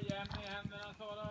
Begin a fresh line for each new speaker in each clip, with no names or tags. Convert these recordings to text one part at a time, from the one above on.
jämn i händerna Sara.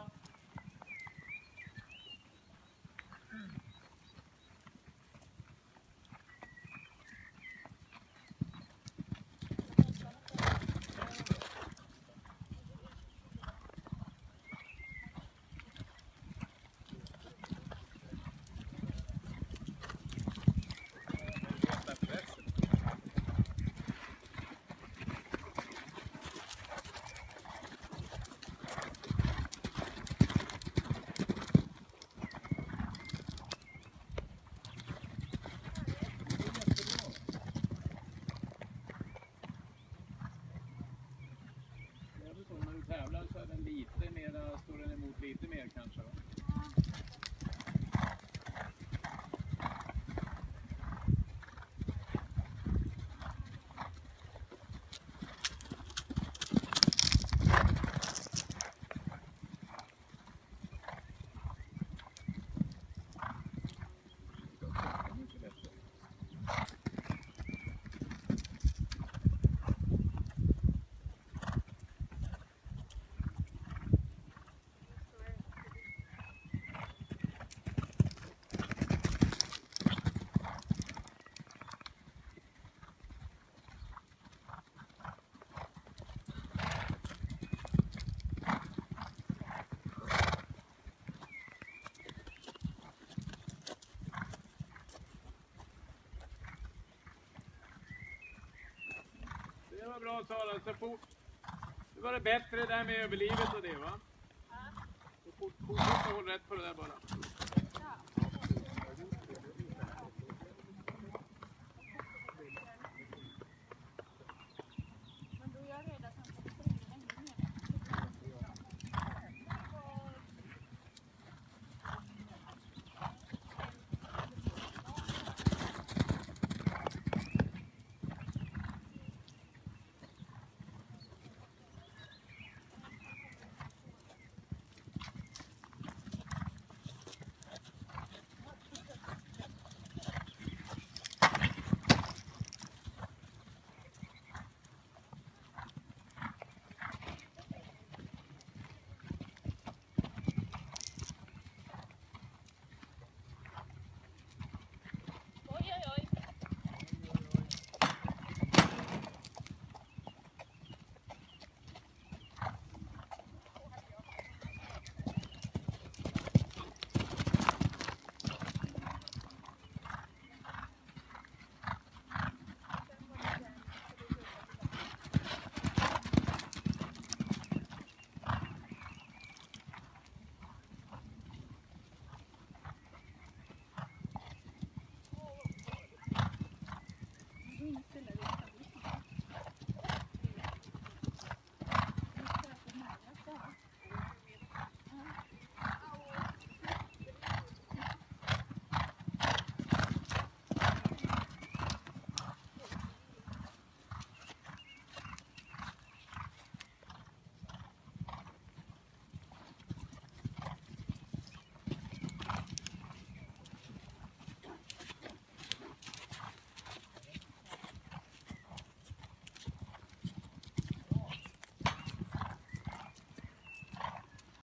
Den lite mera, står den emot lite mer kanske bra Sara. Så fort, det var det bättre där med överlivet och det va? Så fort, fortsätt att hålla rätt på det där bara.